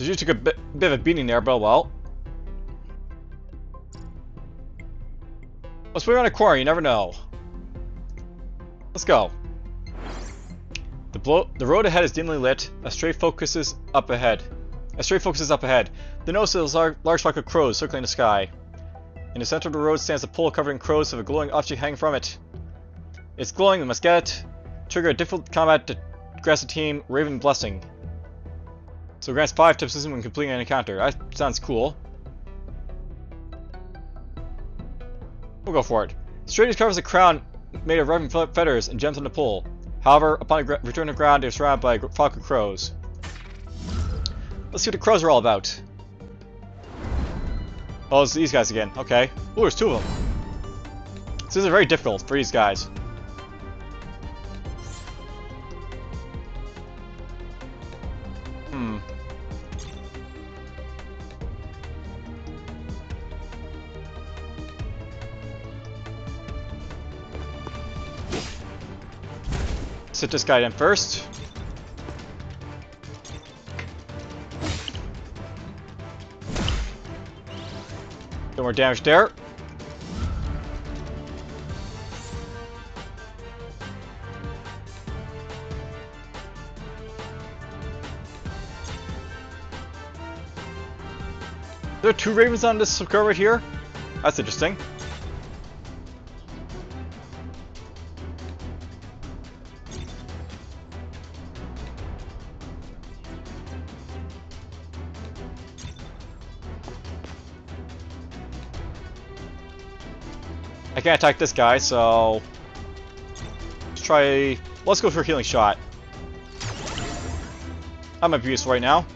So you took a bit, bit of a beating there, but well. Let's put on a quarry, you never know. Let's go. The, blow, the road ahead is dimly lit. A stray focuses up ahead. A stray focuses up ahead. The nose is a large, flock of crows circling the sky. In the center of the road stands a pole covered in crows with a glowing object hanging from it. It's glowing, we must get it. Trigger a difficult combat to grasp a team, Raven Blessing. So grants 5 tips when completing an encounter. That sounds cool. We'll go for it. Stray discovers a crown made of raven feathers and gems on the pole. However, upon return to ground, they are surrounded by of crows. Let's see what the crows are all about. Oh, it's these guys again. Okay. Oh, there's two of them. This is very difficult for these guys. Sit this guy in first. No more damage there. There are two ravens on this square right here? That's interesting. I can't attack this guy, so... Let's try... Let's go for a healing shot. I'm abused right now.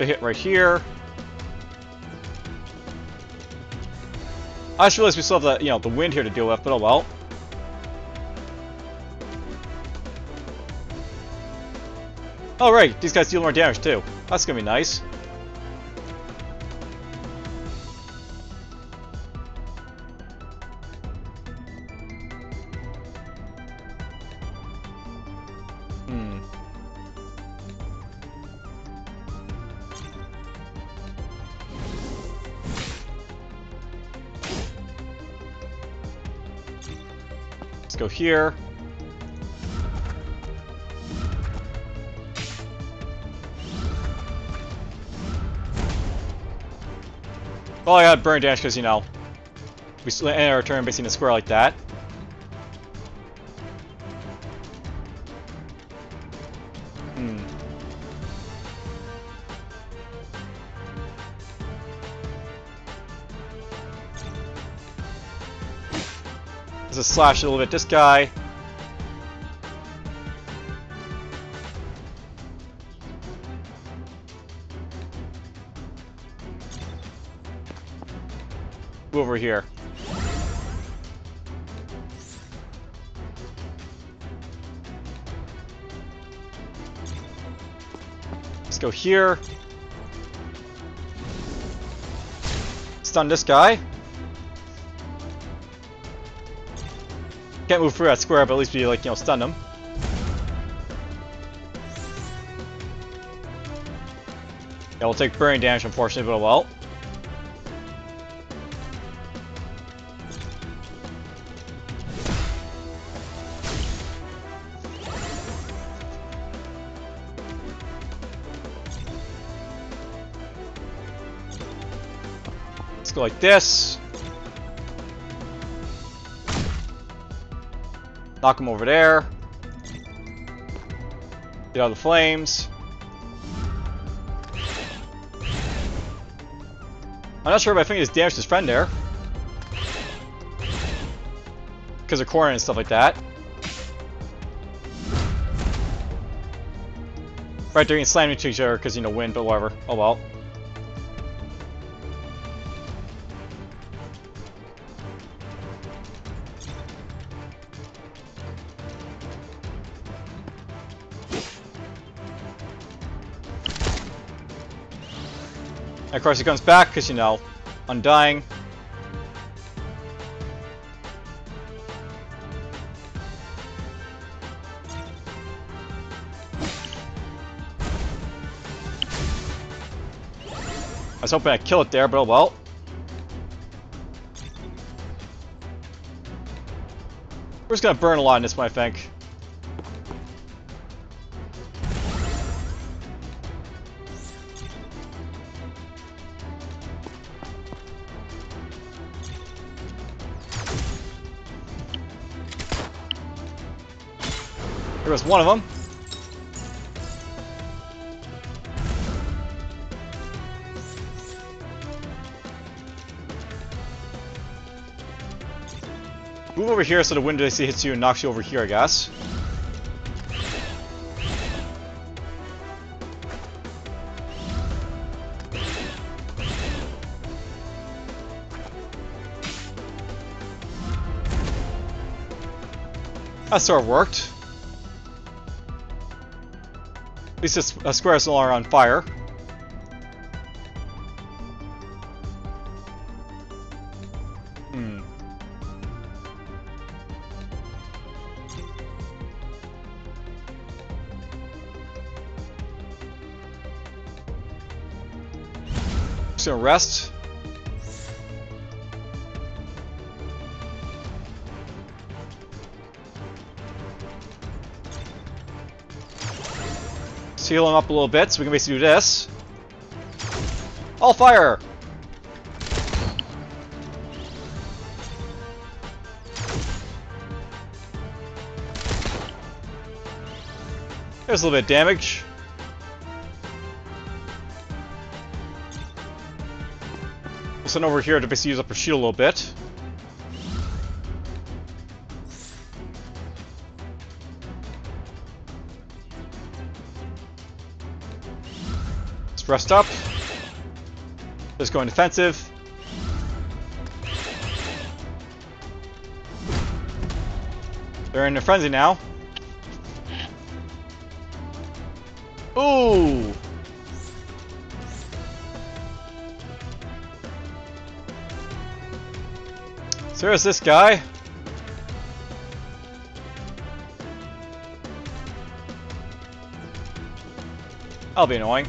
A hit right here. I just realized we still have the, you know, the wind here to deal with, but oh well. Oh right, these guys deal more damage too. That's gonna be nice. Hmm. Let's go here. Well, I got burn dash because, you know, we end our turn basically in a square like that. Hmm. Just slash a little bit this guy. Over here. Let's go here. Stun this guy. Can't move through that square, but at least we like, you know, stun him. Yeah, we'll take burning damage unfortunately, but well. Go like this. Knock him over there. Get out of the flames. I'm not sure if I think he's damaged his friend there. Because of corn and stuff like that. Right, they're getting slammed into each other because, you know, wind, but whatever. Oh well. Of course, he comes back because, you know, Undying. I was hoping I'd kill it there, but oh well. We're just gonna burn a lot in this one, I think. One of them. Move over here so the wind AC hits you and knocks you over here, I guess. That sort of worked. Least this uh, square is on fire. Hmm. Just rest. Let's heal him up a little bit so we can basically do this. All fire! There's a little bit of damage. We'll send over here to basically use up her shield a little bit. Rest up. Just going defensive. They're in a frenzy now. Ooh! So there's this guy. I'll be annoying.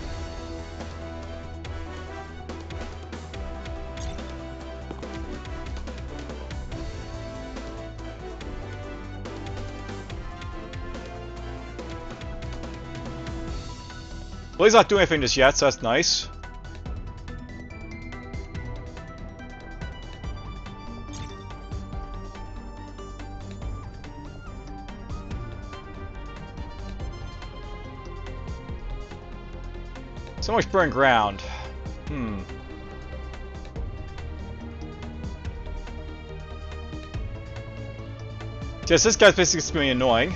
He's not doing anything just yet, so that's nice. So much burnt ground. Hmm. Yes, this guy's basically being annoying.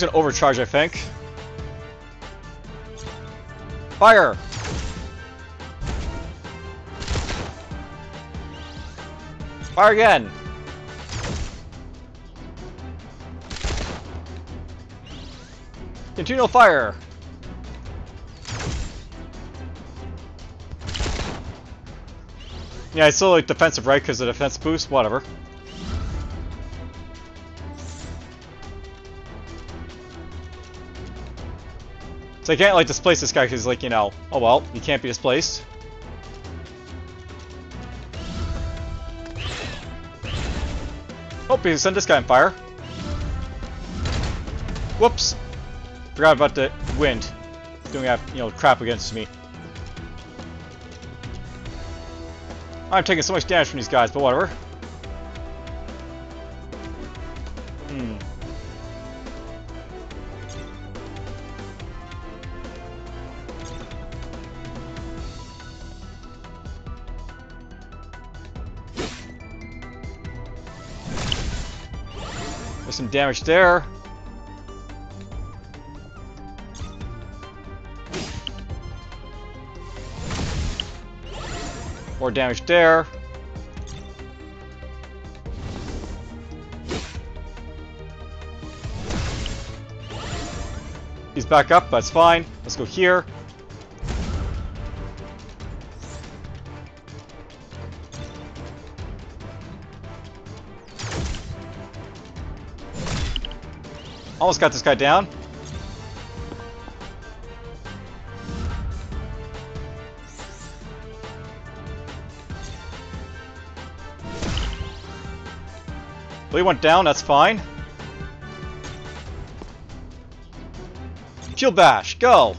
Just gonna overcharge, I think. Fire! Fire again! Continual fire! Yeah, it's still like defensive, right? Because the defense boost? Whatever. So I can't like displace this guy because like, you know, oh well, he can't be displaced. Oh, he sent this guy on fire. Whoops. Forgot about the wind. Doing that, you know, crap against me. I'm taking so much damage from these guys, but whatever. Some damage there. More damage there. He's back up, that's fine. Let's go here. Almost got this guy down. He went down, that's fine. Shield bash, go!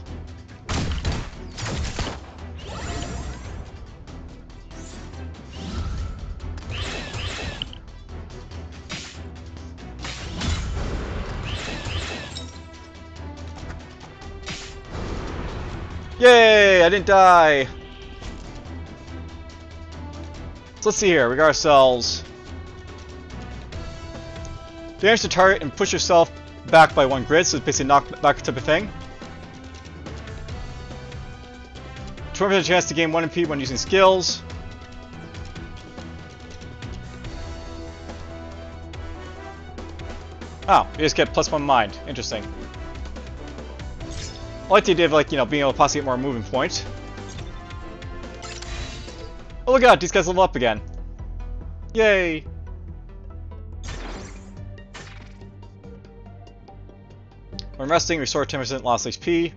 I didn't die! So let's see here. We got ourselves... Damage the target and push yourself back by one grid, so it's basically knock back type of thing. 20% chance to gain 1 MP when using skills. Oh, you just get plus 1 mind. Interesting. I like the idea of, like, you know, being able to possibly get more moving points. Oh, look at that, these guys level up again. Yay! When resting, restore 10% lost HP.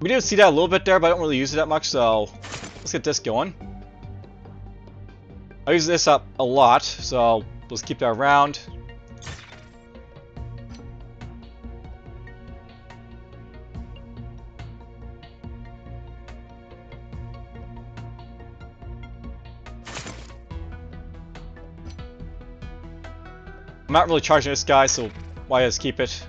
We did see that a little bit there, but I don't really use it that much, so let's get this going. I use this up a lot, so let's keep that around. I'm not really charging this guy, so why just keep it?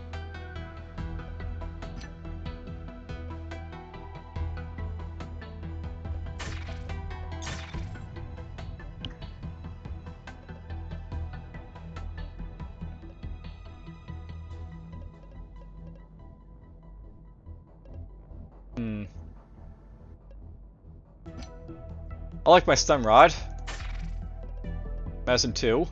Hmm. I like my stun rod. Medicine 2.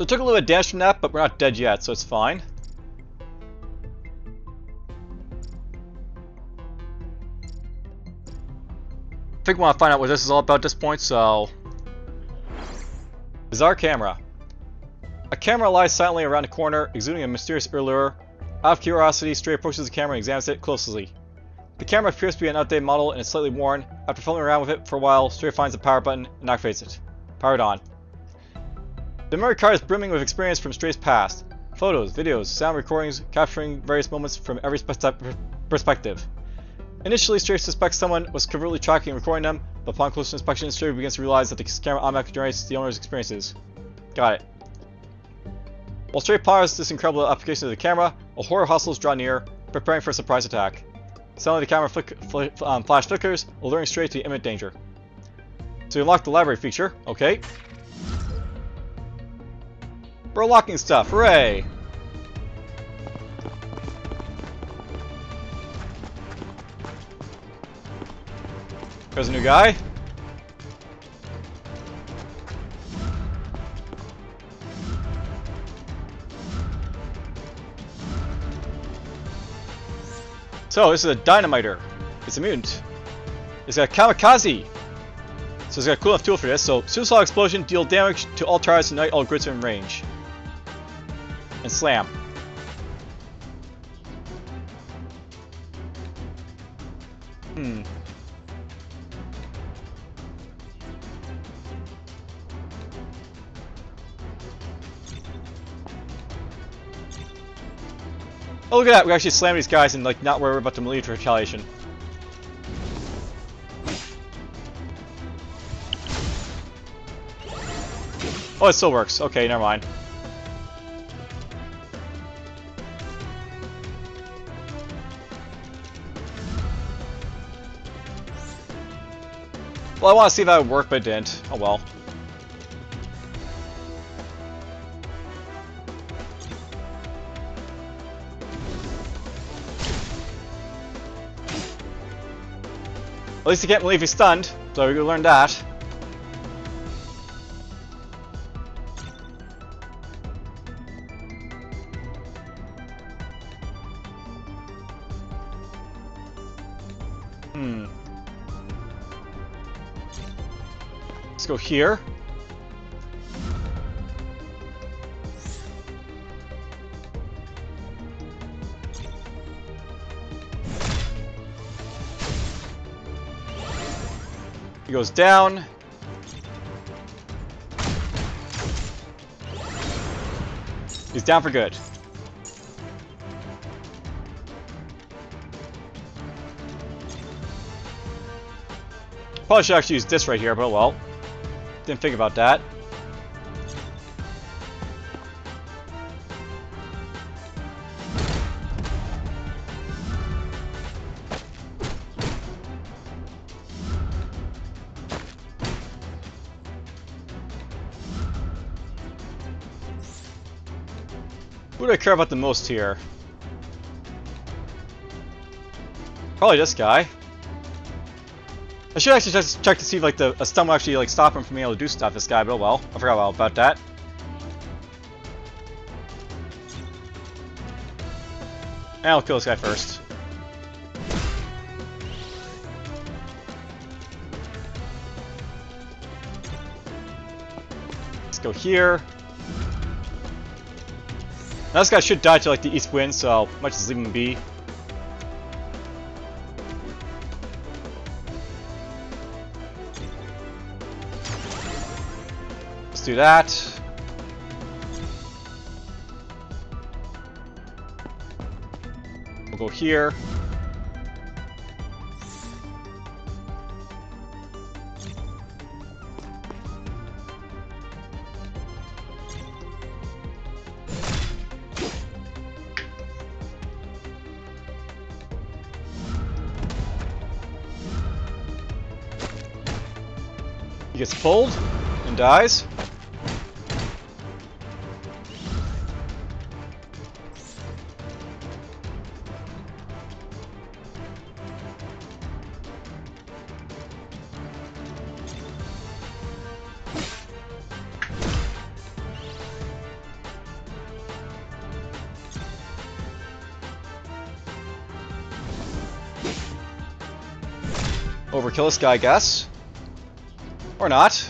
So it took a little bit of damage from that, but we're not dead yet, so it's fine. I think we want to find out what this is all about at this point, so... Bizarre camera. A camera lies silently around a corner, exuding a mysterious allure. Out of curiosity, Stray approaches the camera and examines it closely. The camera appears to be an outdated model and is slightly worn. After fumbling around with it for a while, Stray finds the power button and activates it. Powered on. The memory card is brimming with experience from Stray's past. Photos, videos, sound recordings, capturing various moments from every perspective. Initially, Stray suspects someone was covertly tracking and recording them, but upon closer inspection, Stray begins to realize that the camera automatically generates the owner's experiences. Got it. While Stray ponders this incredible application of the camera, a horde of hostiles draw near, preparing for a surprise attack. Suddenly, the camera flick, flick, um, flash flickers, alerting Stray to imminent danger. So you unlock the library feature, okay. We're unlocking stuff, hooray! There's a new guy. So, this is a dynamiter. It's a mutant. It's got kamikaze. So it's got a cool enough tool for this. So, suicide explosion, deal damage to all targets and ignite all grids in range. And slam. Hmm. Oh, look at that. We actually slam these guys and, like, not worry about the military retaliation. Oh, it still works. Okay, never mind. Well, I want to see if that would work, but didn't. Oh well. At least he can't believe he's stunned, so we learned that. Go here. He goes down. He's down for good. Probably should actually use this right here, but well. Didn't think about that. Who do I care about the most here? Probably this guy. I should actually just check to see if like the a stun will actually like stop him from being able to do stuff. This guy, but well, I forgot all about that. And I'll kill this guy first. Let's go here. Now this guy should die to like the east wind, so I might just leave him be. Let's do that. We'll go here. He gets pulled and dies. This guy, I guess. Or not.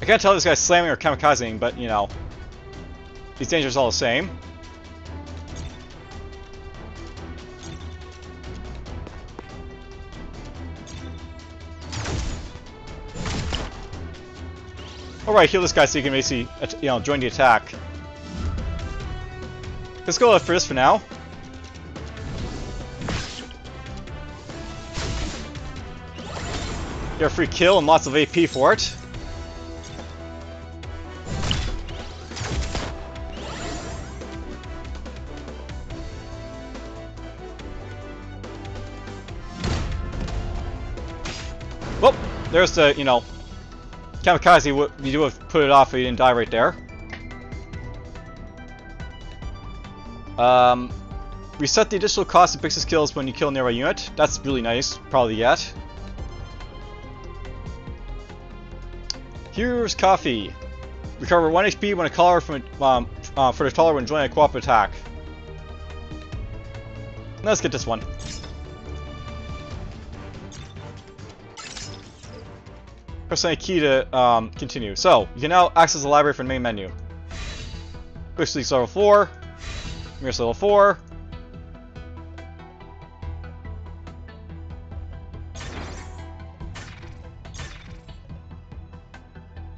I can't tell this guy's slamming or kamikazing, but you know, he's dangerous all the same. Alright, heal this guy so you can basically, you know, join the attack. Let's go uh, for this for now. Get a free kill and lots of AP for it. Well, there's the, you know, Kamikaze, you do have put it off if you didn't die right there. Um, reset the additional cost of Pixis kills when you kill a nearby unit. That's really nice, probably yet. Here's coffee. Recover 1 HP when a caller from um, uh, for the taller when joining a cooperative attack. Let's get this one. Press any key to um, continue. So, you can now access the library from the main menu. Quickly level 4. Here's level 4.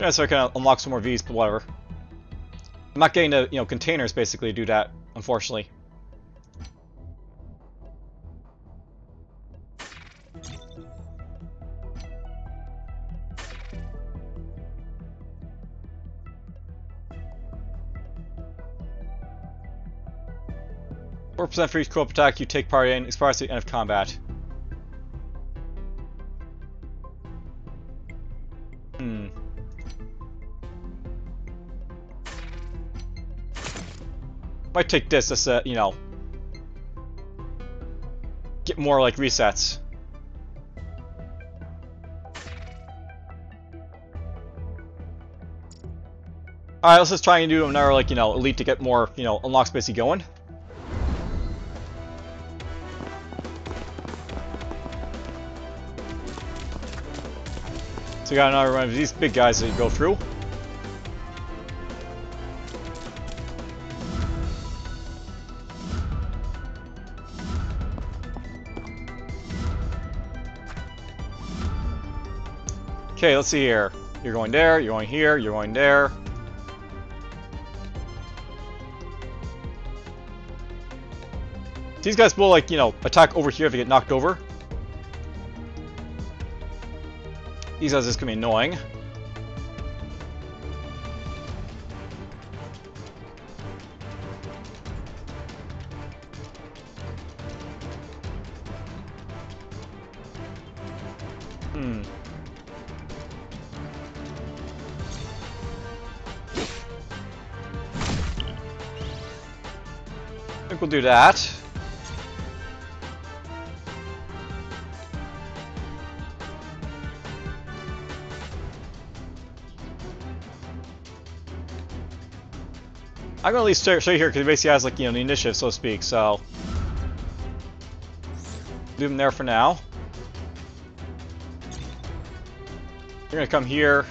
Yeah, so I can unlock some more Vs, but whatever. I'm not getting the, you know, containers basically to do that, unfortunately. Four percent for each co-op attack you take part in expires at the end of combat. Hmm. Might take this as a, you know, get more like resets. Alright, let's just try and do another, like, you know, elite to get more, you know, unlock spacey going. So got another one of these big guys that you go through. Okay, let's see here. You're going there, you're going here, you're going there. These guys will, like, you know, attack over here if they get knocked over. These guys are just gonna be annoying. Hmm. I think we'll do that. I'm gonna at least show, you here because it basically has like you know the initiative, so to speak. So leave him there for now. You're gonna come here.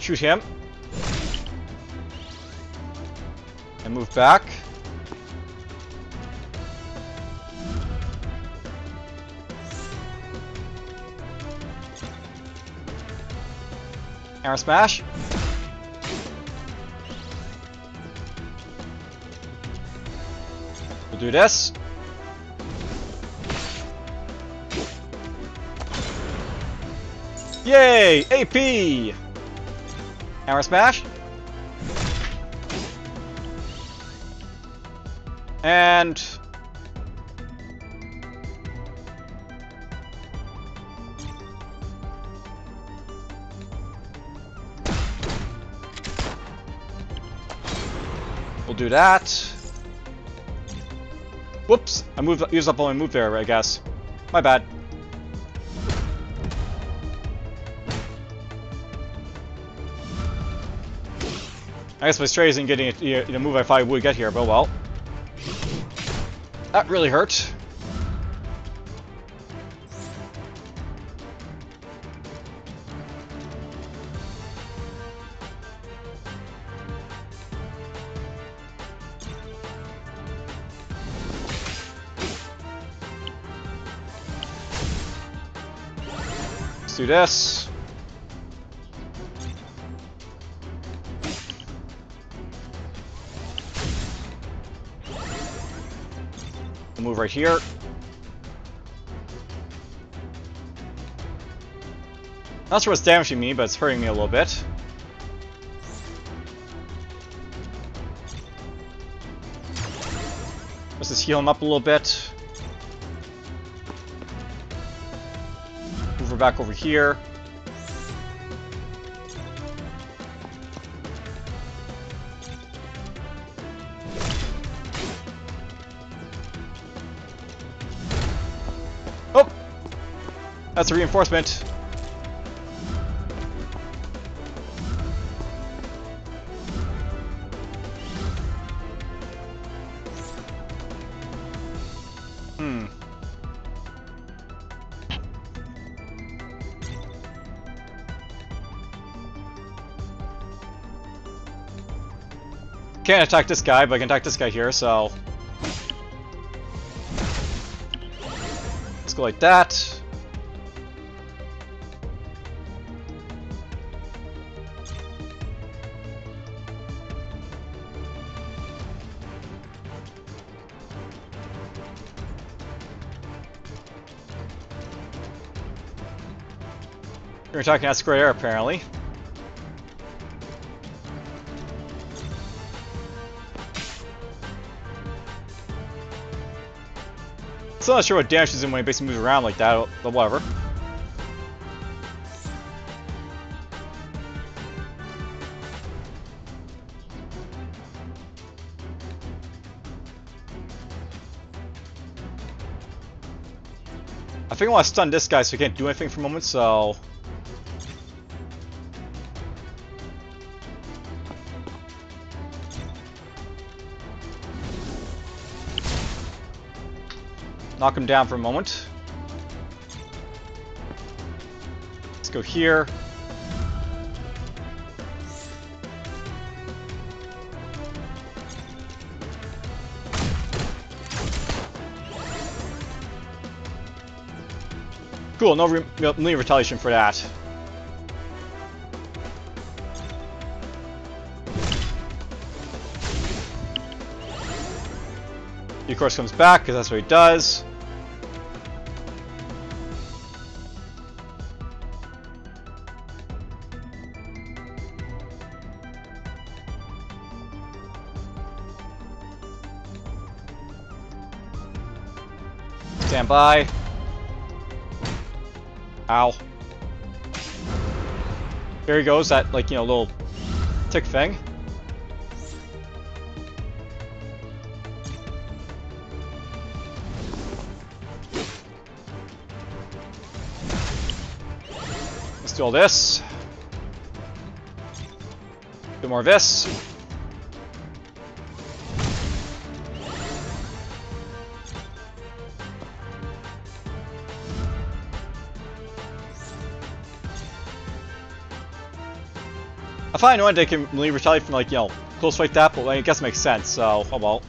Shoot him. And move back. Arrow smash. We'll do this. Yay! AP! Hammer smash. And... that. Whoops! I moved, used up all my move there, I guess. My bad. I guess my stray isn't getting you know, move I I would get here, but well. That really hurt. Let's do this. Move right here. Not sure what's damaging me, but it's hurting me a little bit. Let's just heal him up a little bit. Her back over here. Oh! That's a reinforcement. Can't attack this guy, but I can attack this guy here, so... Let's go like that. You're attacking that square air, apparently. Still not sure what dashes in when he basically moves around like that, but whatever. I think I want to stun this guy so he can't do anything for a moment, so... Knock him down for a moment. Let's go here. Cool, no, re no retaliation for that. He of course comes back, because that's what he does. Stand by. Ow. Here he goes, that, like, you know, little tick thing. Let's do all this. Do more of this. I find one they can really retaliate from like, you know, close like that, but I guess it makes sense, so, oh well.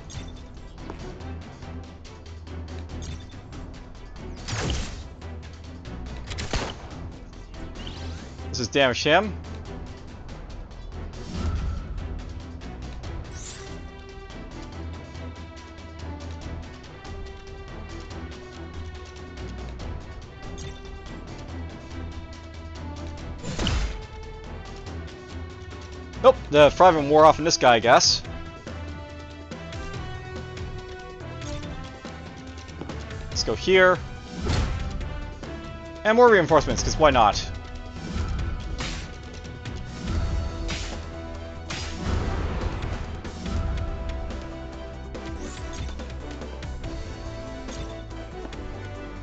This is damage him. The Fryman wore off on this guy, I guess. Let's go here. And more reinforcements, because why not?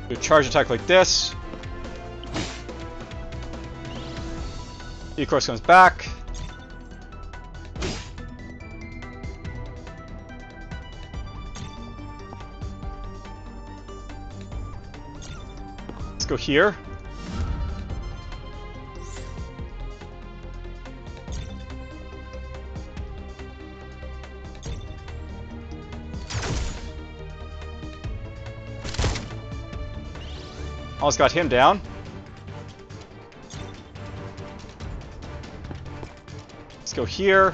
Do a charge attack like this. He of course comes back. Let's go here. Almost got him down. Let's go here.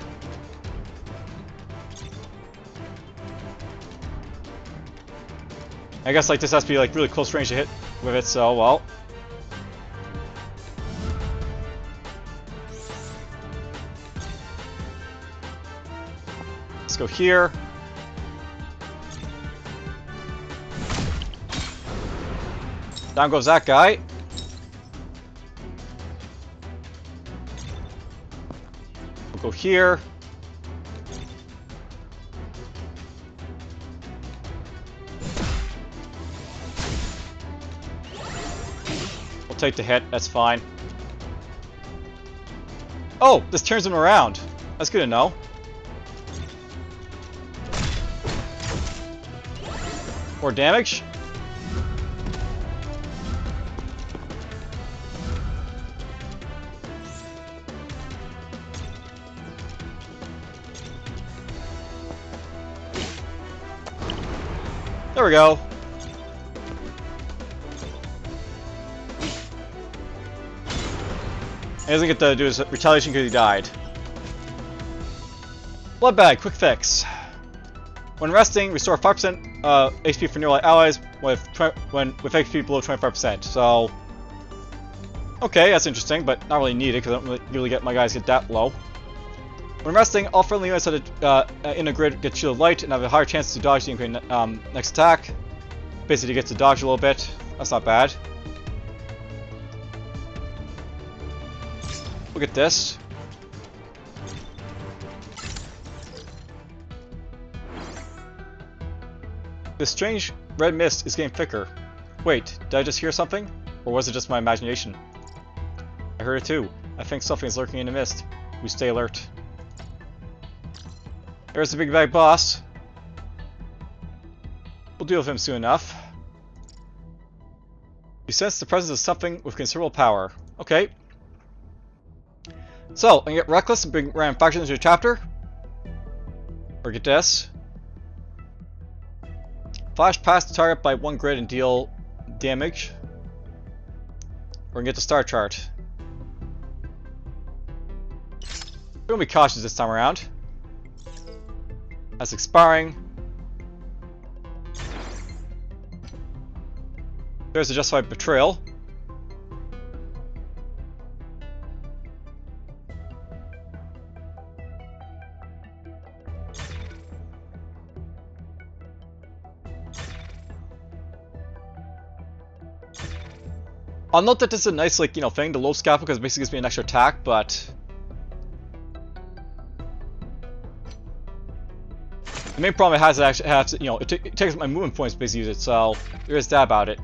I guess like this has to be like really close range to hit with it, so well. Let's go here. Down goes that guy. We'll go here. Take the hit, that's fine. Oh, this turns him around. That's good to know. More damage? There we go. He doesn't get to do his retaliation because he died. Blood bag, quick fix. When resting, restore 5% uh, HP for nearby allies with when with HP below 25%. So, okay, that's interesting, but not really needed because I don't really, really get my guys get that low. When resting, all friendly units a, uh, in a grid get shielded light and have a higher chance to dodge the incoming um, next attack. Basically, gets to dodge a little bit. That's not bad. Look at this. The strange red mist is getting thicker. Wait, did I just hear something? Or was it just my imagination? I heard it too. I think something is lurking in the mist. We stay alert. There's the big bad boss. We'll deal with him soon enough. You sense the presence of something with considerable power. Okay. So, I get reckless and bring random factions into a chapter. Or get this. Flash past the target by one grid and deal damage. Or get the star chart. We're gonna be cautious this time around. That's expiring. There's a justified betrayal. I'll note that this is a nice, like, you know, thing, the low scalpel, because it basically gives me an extra attack, but... The main problem it has, it actually has, you know, it, it takes my movement points basically use it, so there is that about it.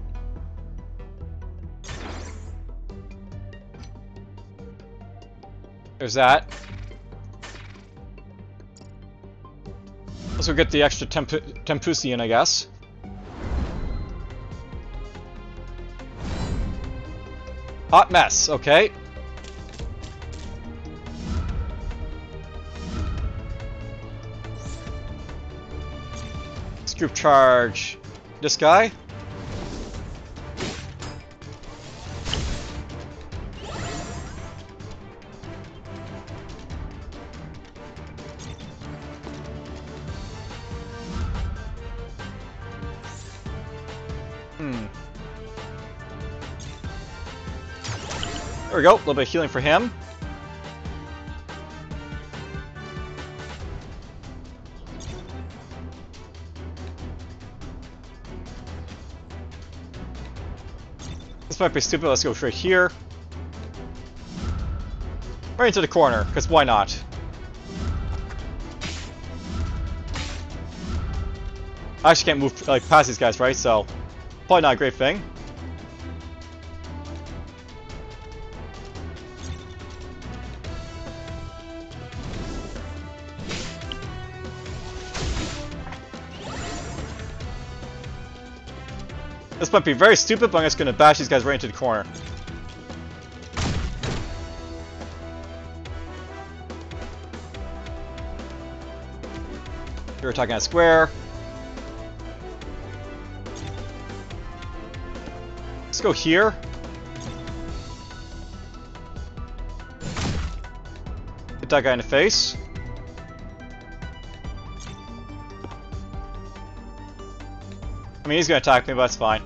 There's that. Go get the extra temp Tempusian, I guess. Hot mess, okay. Group charge this guy. Go, a little bit of healing for him. This might be stupid, let's go straight here. Right into the corner, because why not? I actually can't move like past these guys, right? So, probably not a great thing. This might be very stupid, but I'm just gonna bash these guys right into the corner. You're attacking at square. Let's go here. Hit that guy in the face. I mean, he's gonna attack me, but that's fine.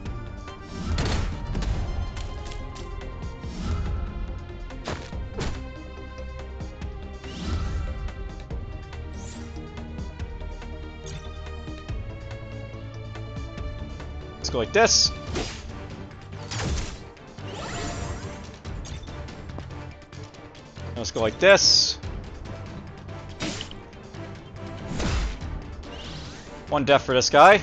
Let's go like this. Let's go like this. One death for this guy.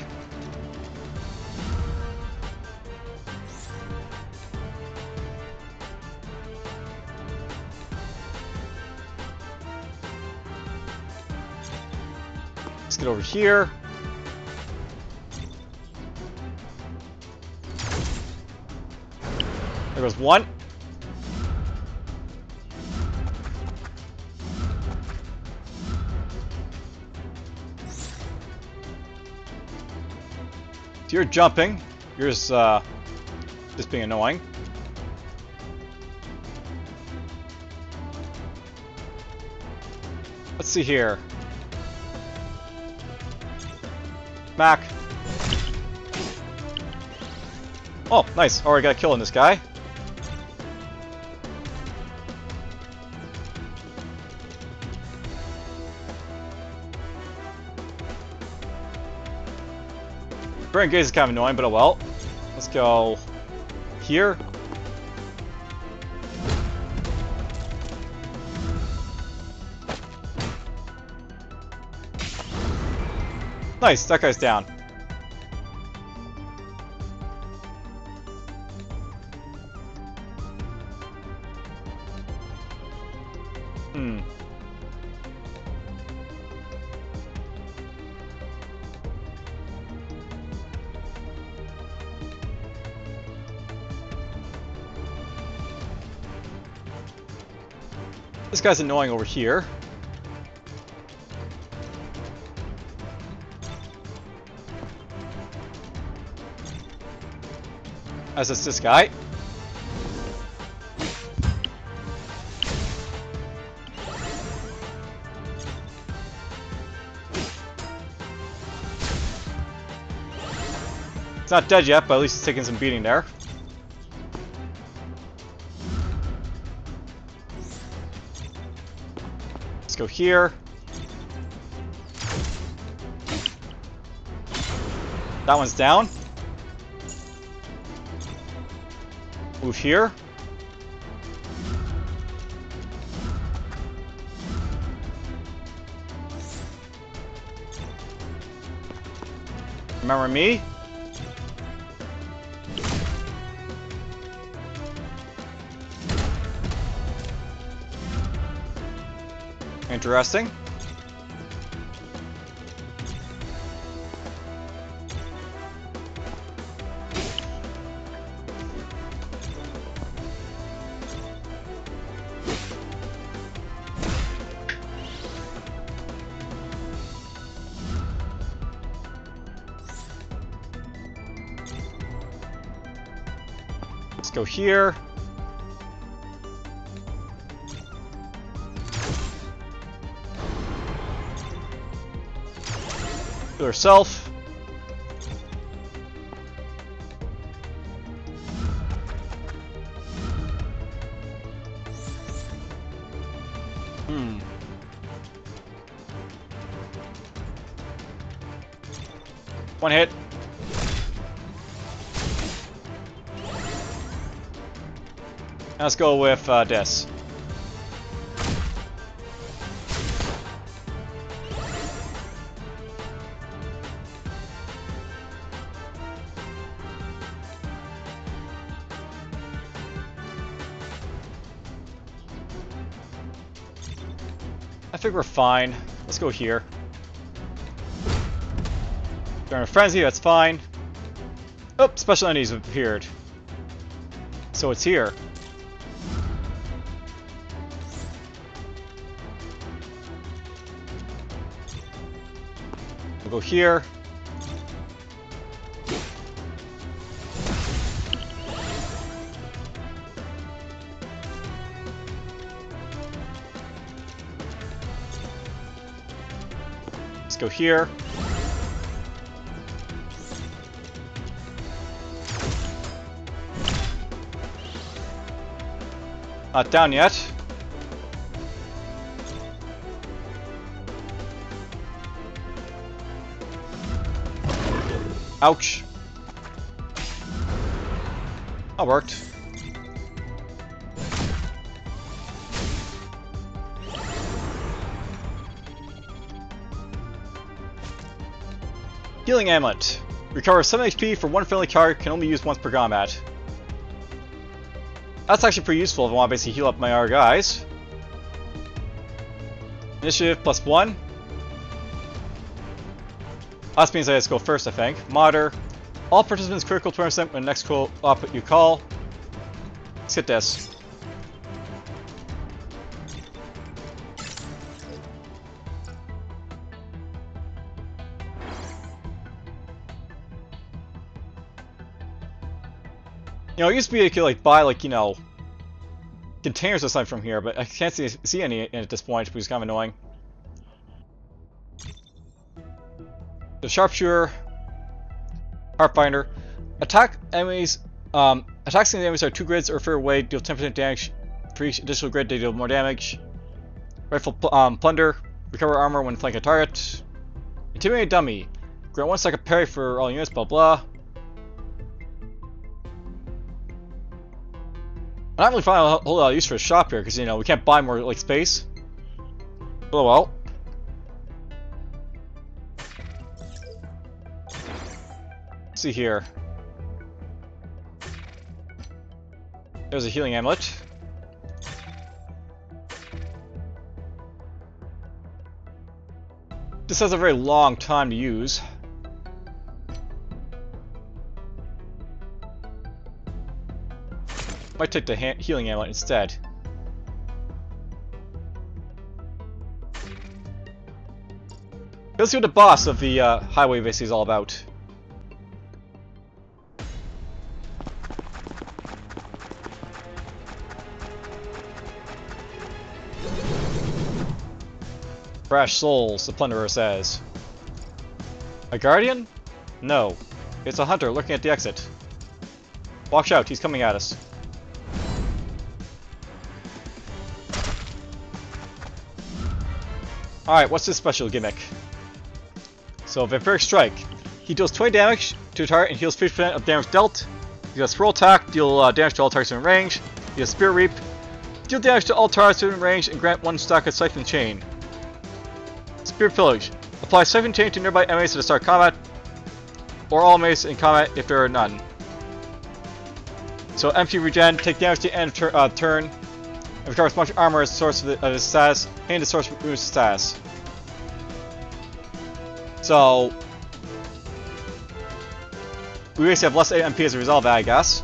Over here. There goes one. So you're jumping. You're just, uh, just being annoying. Let's see here. Mac. Oh, nice. Oh, Already got a kill on this guy. Brand Gaze is kind of annoying, but oh well. Let's go here. Nice, that guy's down. Hmm. This guy's annoying over here. As is this guy. It's not dead yet, but at least it's taking some beating there. Let's go here. That one's down. Move here. Remember me? Interesting. Here. Heal herself. Let's go with uh. I think we're fine. Let's go here. During a frenzy, that's fine. Oh, special enemies appeared. So it's here. Here. Let's go here. Not down yet. Ouch. That worked. Healing Amulet. Recover 7 HP for one friendly card, can only use once per combat. That's actually pretty useful if I want to basically heal up my other guys. Initiative plus 1. That means I just go first, I think. Modder. All participants critical 20% when next call output you call. Let's get this. You know, it used to be you could like buy like, you know, containers or something from here, but I can't see, see any at this point, which is kind of annoying. The Sharpshooter, Heartbinder. Attack enemies, um, attacks the enemies are two grids or further away, deal 10% damage. For each additional grid, they deal more damage. Rifle pl um, Plunder, recover armor when flanking a target. Intimidate Dummy, grant one second parry for all units, blah blah. I'm not really finding a whole lot of use for a shop here, because, you know, we can't buy more, like, space. Oh well. see here. There's a healing amulet. This has a very long time to use. Might take the healing amulet instead. Let's see what the boss of the uh, Highway Vase is all about. Brash souls, the plunderer says. A guardian? No. It's a hunter looking at the exit. Watch out, he's coming at us. Alright, what's this special gimmick? So, Vampiric Strike. He deals 20 damage to a target and heals 50% of damage dealt. He does Swirl Attack, deal uh, damage to all targets in range. He has Spear Reap. Deal damage to all targets in range and grant one stack of Siphon Chain. Spirit Pillage. Apply Siphon Chain to nearby enemies to start combat, or all enemies in combat if there are none. So MP regen, take damage to the end of tur uh, turn, and recovers much armor as the source of, the, of his status, and the source of his status. So, we basically have less MP as a result of that, I guess.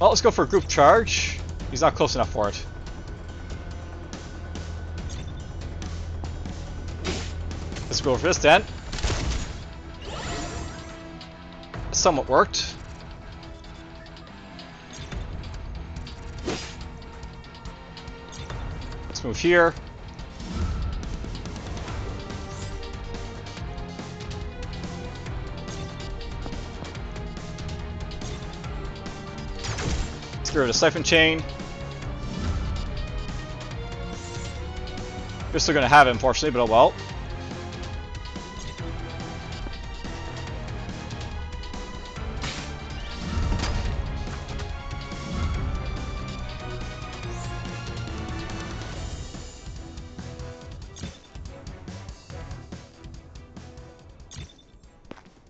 Well, let's go for a group charge. He's not close enough for it. Let's go for this then. Somewhat worked. Let's move here. Let's get rid of Siphon Chain. We're still gonna have it, unfortunately, but oh well.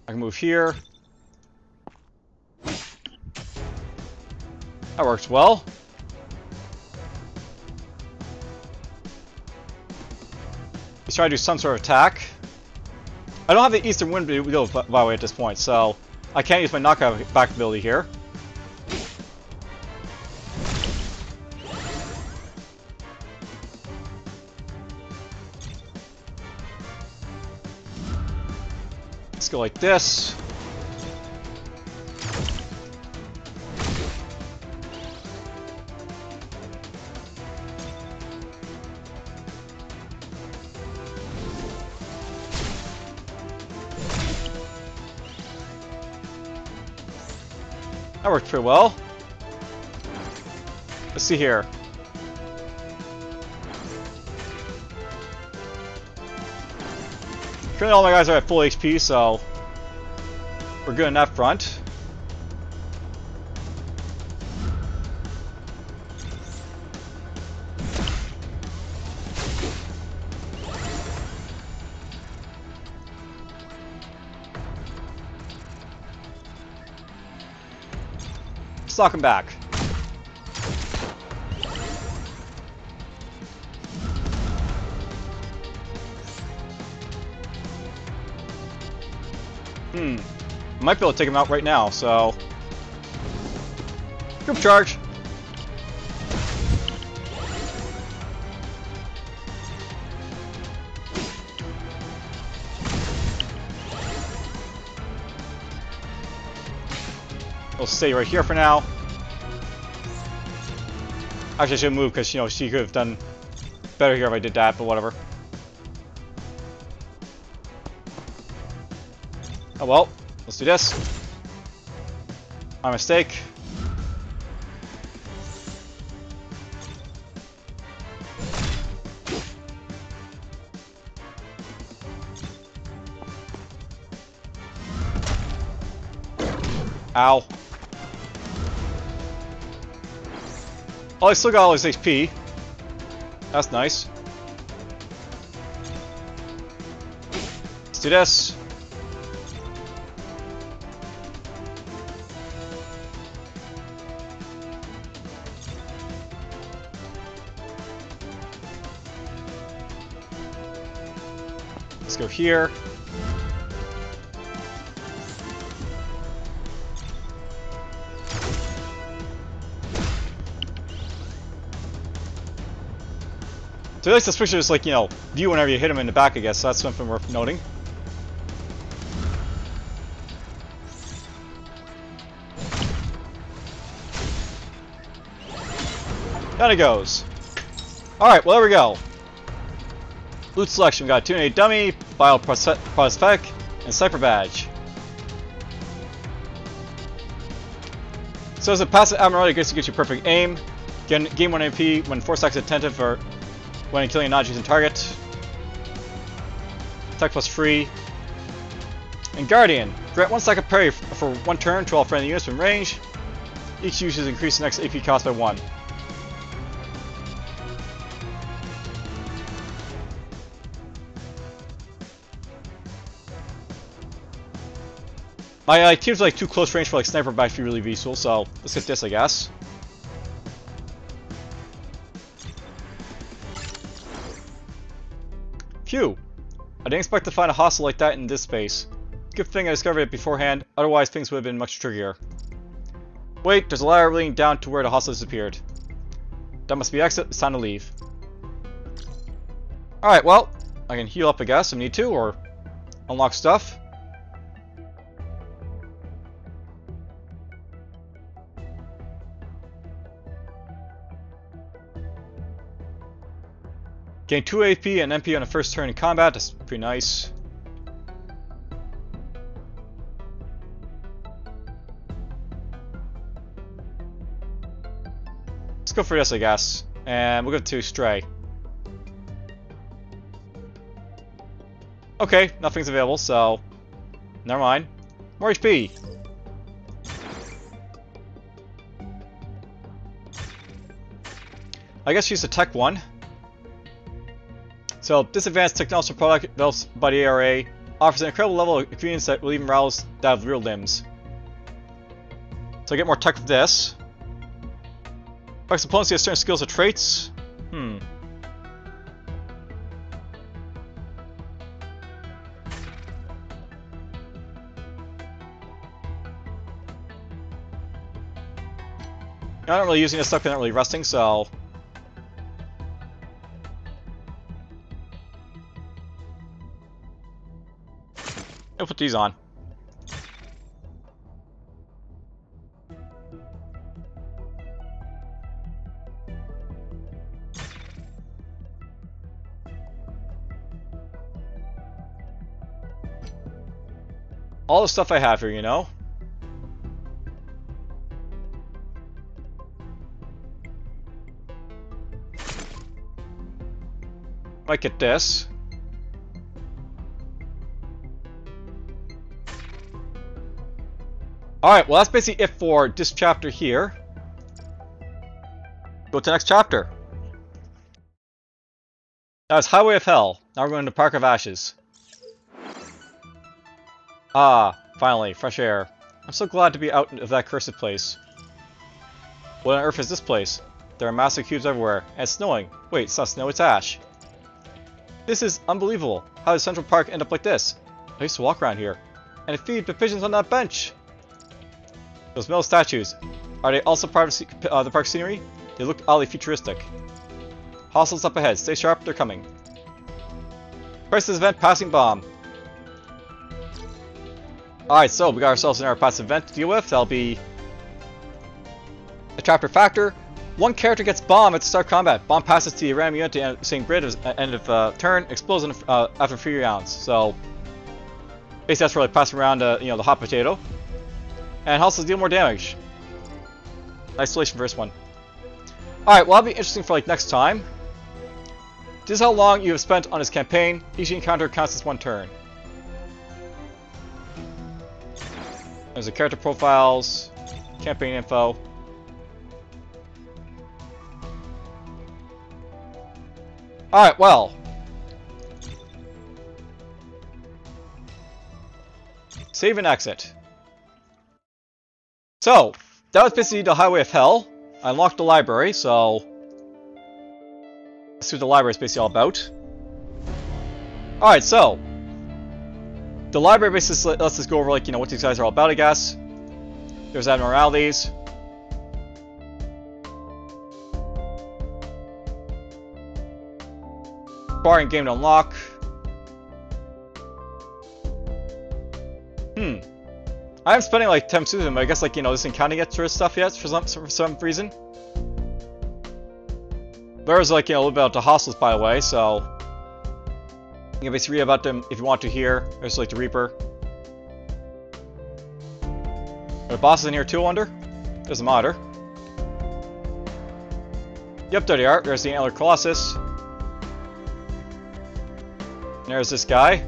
I can move here. That works well. Let's try to do some sort of attack. I don't have the Eastern Wind Wheel, by the way, at this point, so I can't use my knockout back ability here. Let's go like this. That worked pretty well. Let's see here. Currently all my guys are at full HP, so we're good on that front. Stock him back. Might be able to take him out right now, so... Group charge! We'll stay right here for now. Actually, I should move because, you know, she could have done better here if I did that, but whatever. Oh well, do this. My mistake. Ow. Oh, I still got all his HP. That's nice. Let's do this. Here. So switch just like, you know, view whenever you hit him in the back, I guess, so that's something worth noting. Down it goes. Alright, well there we go. Loot selection, we got Tune Dummy, Bio Prosthetic, and Sniper Badge. So as a passive abnormality, I guess you perfect aim. Gain, gain 1 AP when 4 stacks attentive or when killing a non-adjacent target. Attack plus free. And Guardian. Grant 1 stack of parry for 1 turn to all friendly units in range. Each use is increase the next AP cost by 1. My uh, teams like too close range for like sniper be really useful, so let's get this, I guess. Phew! I didn't expect to find a hostile like that in this space. Good thing I discovered it beforehand, otherwise things would have been much trickier. Wait, there's a ladder leading down to where the hostile disappeared. That must be exit, it's time to leave. Alright, well, I can heal up I guess if I need to, or unlock stuff. Gain 2 AP and MP on the first turn in combat, that's pretty nice. Let's go for this, I guess. And we'll go to Stray. Okay, nothing's available, so... Never mind. More HP! I guess use the Tech 1. So, this advanced technological product developed by the ARA offers an incredible level of convenience that will even rouse that of real limbs. So I get more tech with this. Affects opponents get certain skills or traits. Hmm. I'm not really using this stuff, I'm not really resting, so put these on. All the stuff I have here, you know? Might get this. Alright, well that's basically it for this chapter here. Go to next chapter. That was Highway of Hell. Now we're going to Park of Ashes. Ah, finally, fresh air. I'm so glad to be out of that cursed place. What on earth is this place? There are massive cubes everywhere, and it's snowing. Wait, it's not snow, it's ash. This is unbelievable. How did Central Park end up like this? I used to walk around here, and feed the pigeons on that bench. Those metal statues, are they also part of uh, the park scenery? They look oddly futuristic. Hostiles up ahead. Stay sharp, they're coming. Crisis event passing bomb. Alright, so we got ourselves an our passive event to deal with. That'll be a chapter factor. One character gets bomb at the start of combat. Bomb passes to the random unit at the same grid at the end of uh, turn, explodes uh, after three rounds. So basically that's like passing around uh, you know the hot potato. And also deal more damage. Isolation first one. Alright, well that'll be interesting for like next time. This is how long you have spent on this campaign. Each encounter counts as one turn. There's the character profiles, campaign info. Alright, well. Save and exit. So, that was basically the Highway of Hell. I unlocked the library, so... See what the library is basically all about. Alright, so... the library basically lets us go over, like, you know, what these guys are all about, I guess. There's abnormalities. Bar and game to unlock. Hmm. I'm spending like 10 to them, I guess like, you know, this isn't counting extra stuff yet for some, for some reason. There's like, you know, a little bit about the hostels, by the way, so... You can basically read about them if you want to hear. There's like the Reaper. Are the bosses in here too, I wonder? Doesn't matter. Yep, there they are. There's the Antler Colossus. There's this guy.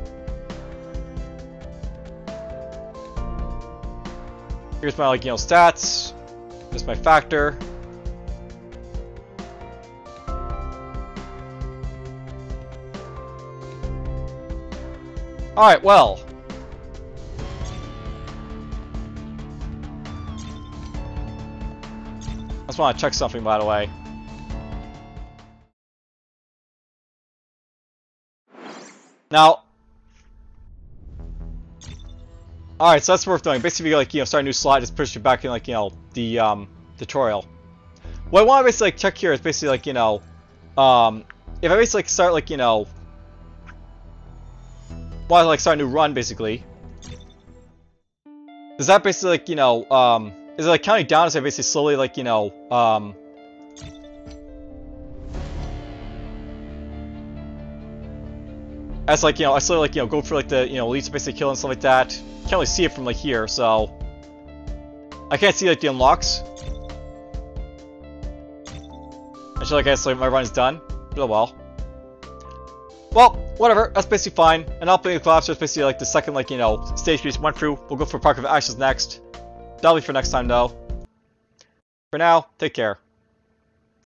Here's my, like, you know, stats. Here's my factor. Alright, well. I just want to check something, by the way. Now, Alright, so that's worth doing. Basically, like, you know, start a new slot, just push you back in, like, you know, the, um, tutorial. What I want to basically, like, check here is basically, like, you know, um, if I basically, like, start, like, you know, want to, like, start a new run, basically, does that basically, like, you know, um, is it, like, counting down as I basically slowly, like, you know, um, as, like, you know, I slowly, like, you know, go for, like, the, you know, elites basically kill and stuff like that, can't really see it from like here, so I can't see like the unlocks. Actually, like I guess like my run's done. Oh well. Well, whatever. That's basically fine. And I'll play the collapse. That's basically like the second like you know stage piece went through. We'll go for Park of Ashes next. That'll be for next time though. For now, take care.